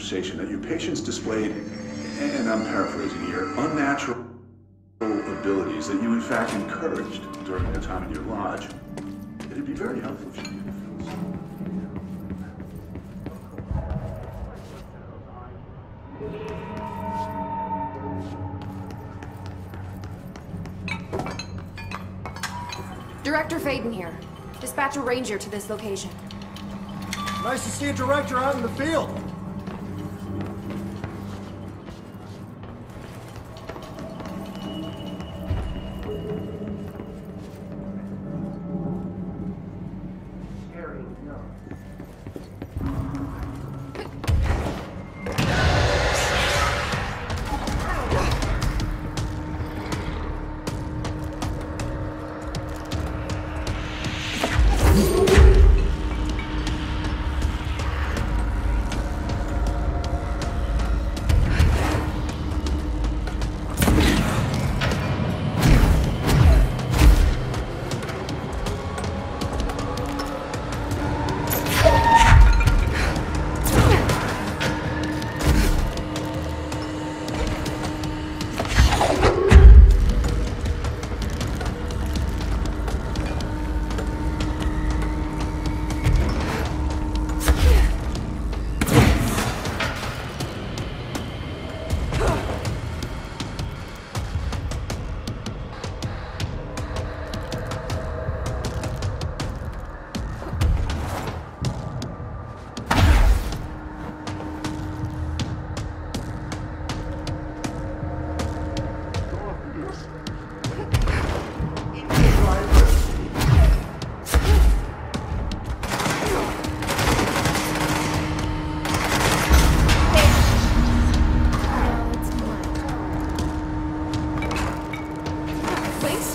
conversation that your patients displayed, and I'm paraphrasing here, unnatural abilities that you in fact encouraged during their time in your lodge. It'd be very helpful if you could fill some. Director Faden here. Dispatch a ranger to this location. Nice to see a director out in the field.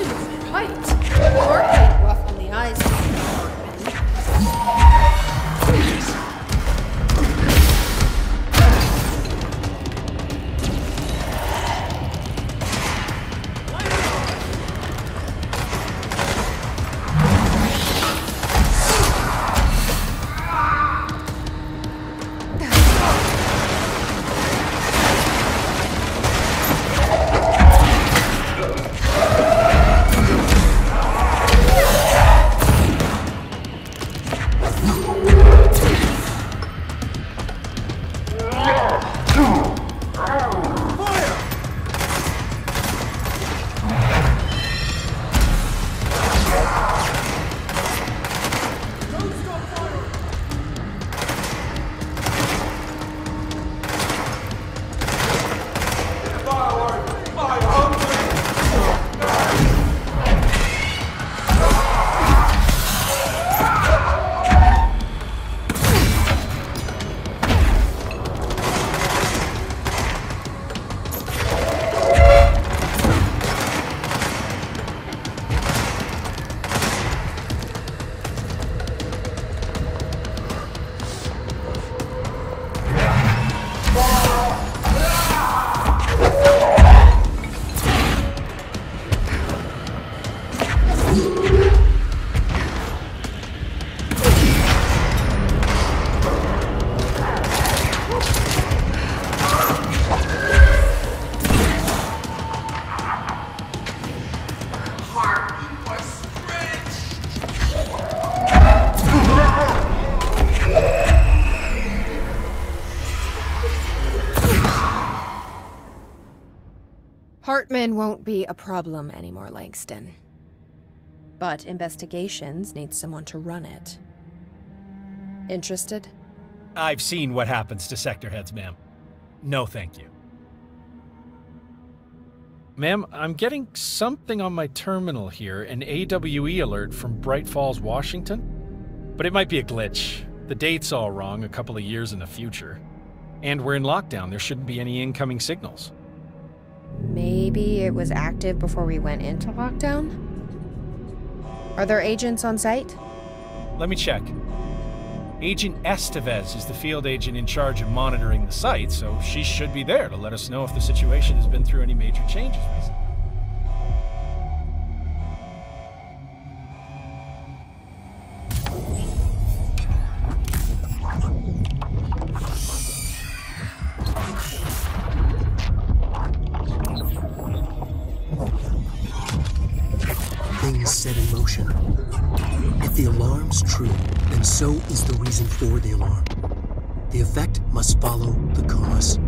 Right. Or quite rough on the eyes. Hartman won't be a problem anymore, Langston. But investigations need someone to run it. Interested? I've seen what happens to sector heads, ma'am. No, thank you. Ma'am, I'm getting something on my terminal here an AWE alert from Bright Falls, Washington. But it might be a glitch. The date's all wrong, a couple of years in the future. And we're in lockdown, there shouldn't be any incoming signals. Maybe it was active before we went into lockdown? Are there agents on site? Let me check. Agent Estevez is the field agent in charge of monitoring the site, so she should be there to let us know if the situation has been through any major changes recently. The alarm's true, then so is the reason for the alarm. The effect must follow the cause.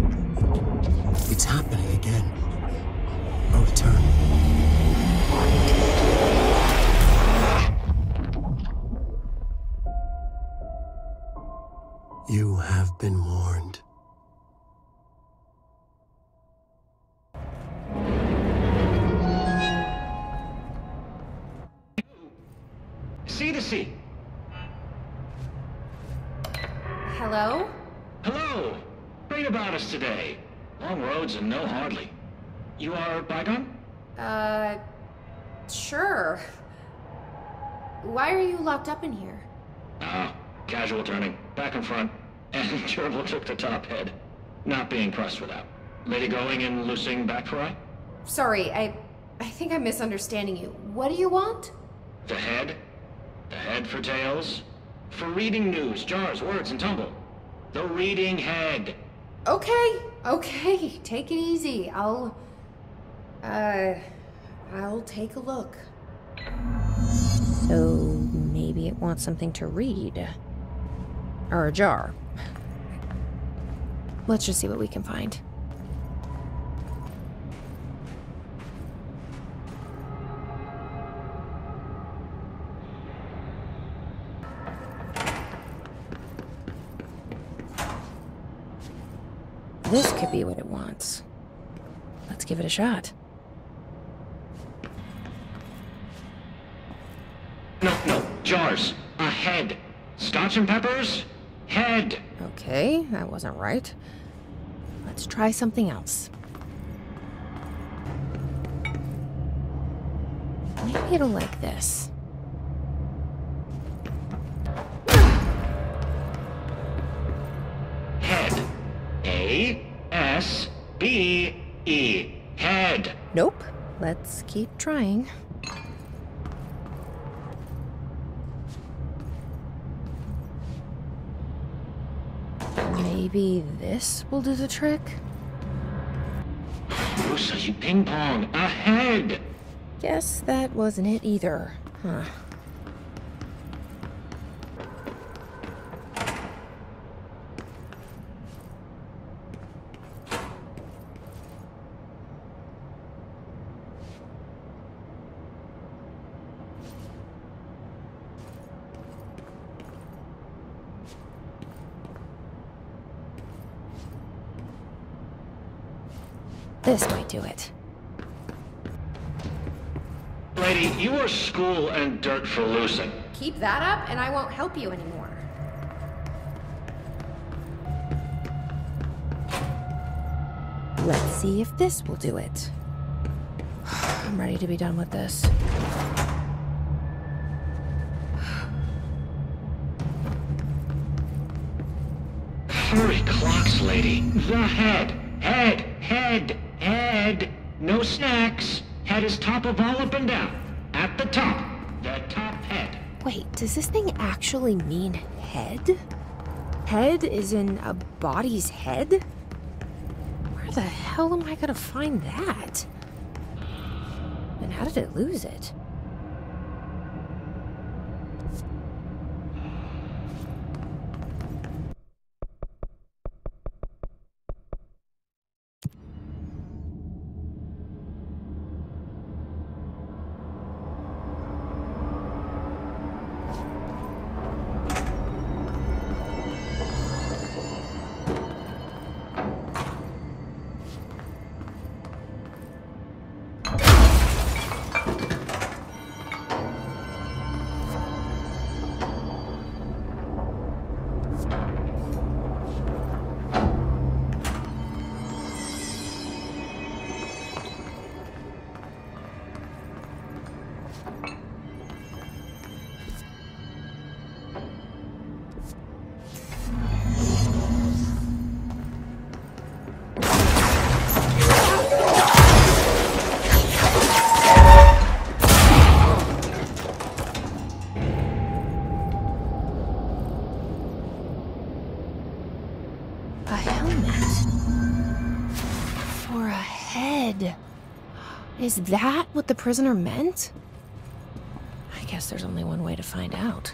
To. Hello? Hello. Great about us today. Long roads and no hardly. You are Bygone? Uh, sure. Why are you locked up in here? Ah, casual turning. Back and front. And Gerbil took the top head. Not being pressed with that. Lady going and loosing back for eye? Sorry, I I think I'm misunderstanding you. What do you want? The head? The head for tails? For reading news, jars, words, and tumble. The reading head. Okay, okay, take it easy. I'll uh I'll take a look. So maybe it wants something to read. Or a jar. Let's just see what we can find. This could be what it wants. Let's give it a shot. No, no, jars. A head. Scotch and peppers? Head. Okay, that wasn't right. Let's try something else. Maybe it'll like this. A S B E. Head. Nope. Let's keep trying. Maybe this will do the trick? Oh, such a ping pong. A head. Guess that wasn't it either. Huh. This might do it. Lady, you are school and dirt for loosing. Keep that up and I won't help you anymore. Let's see if this will do it. I'm ready to be done with this. Hurry, clocks, lady. The head. Head. Head. Head. No snacks. Head is top of all up and down. At the top. The top head. Wait, does this thing actually mean head? Head is in a body's head? Where the hell am I gonna find that? And how did it lose it? Is that what the prisoner meant? I guess there's only one way to find out.